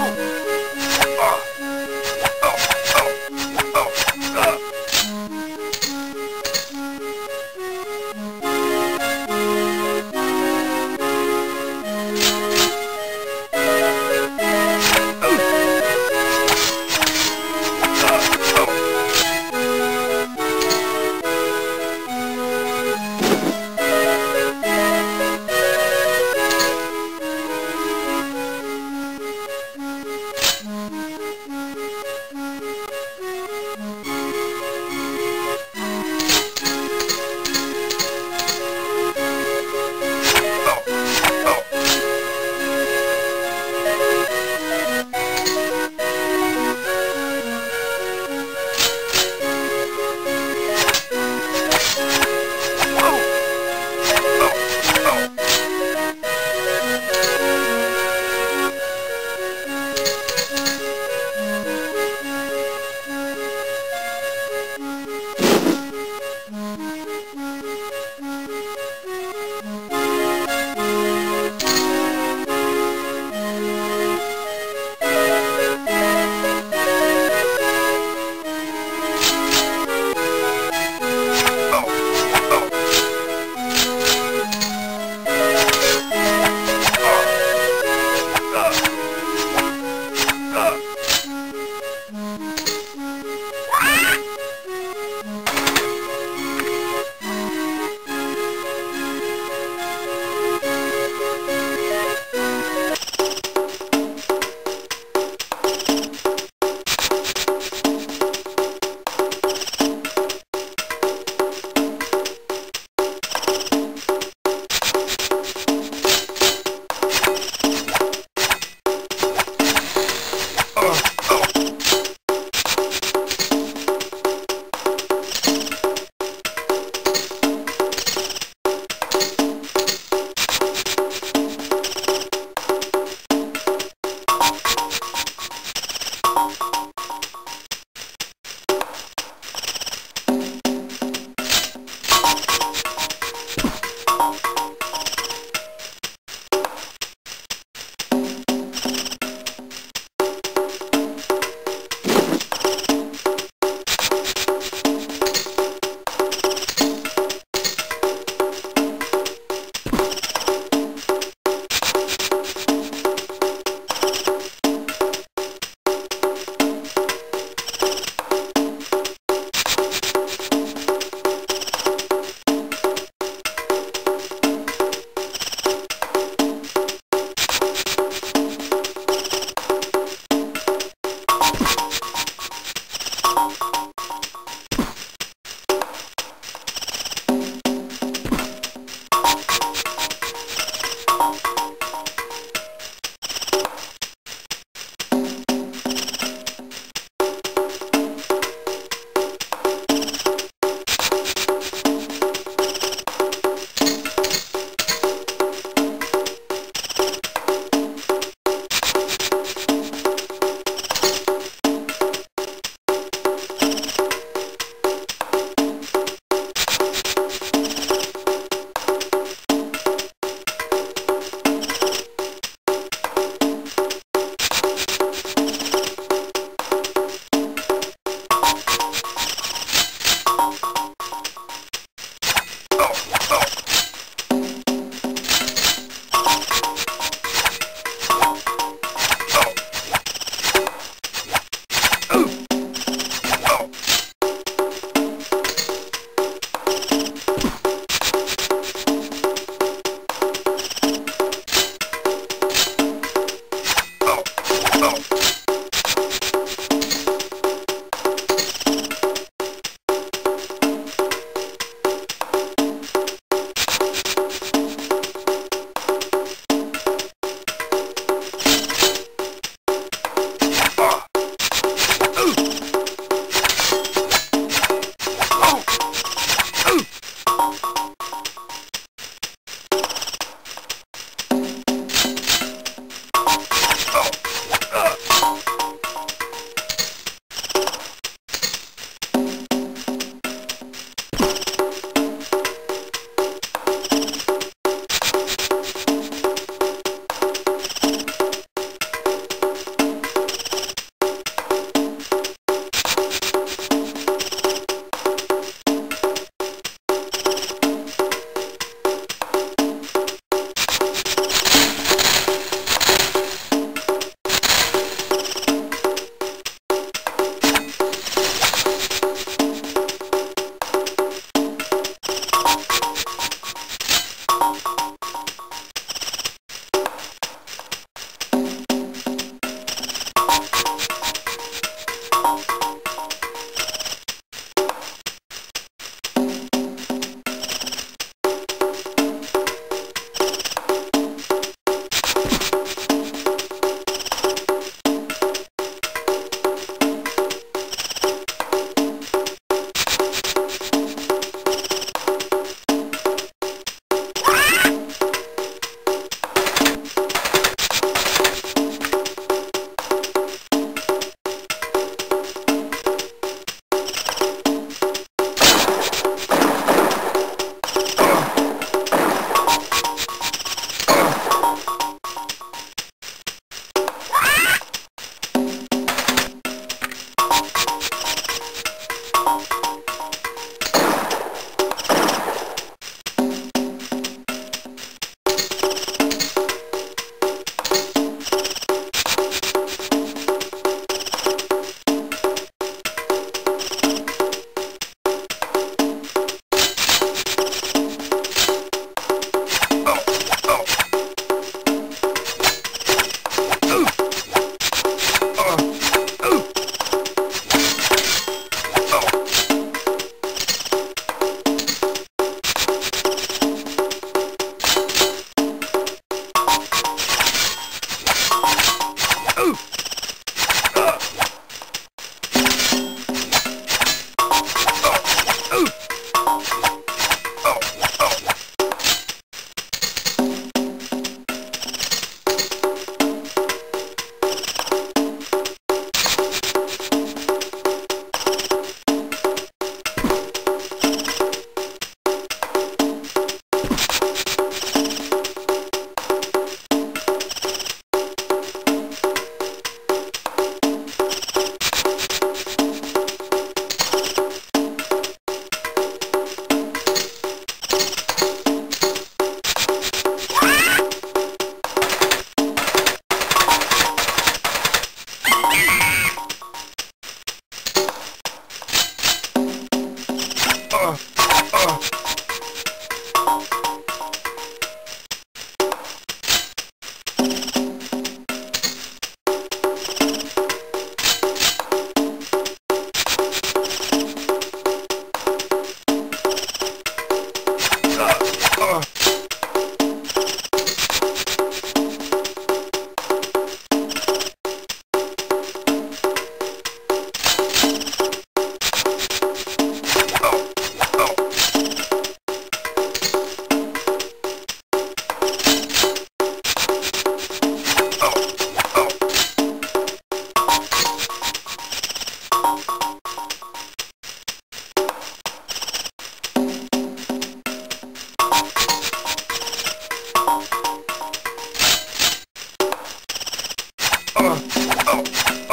Oh!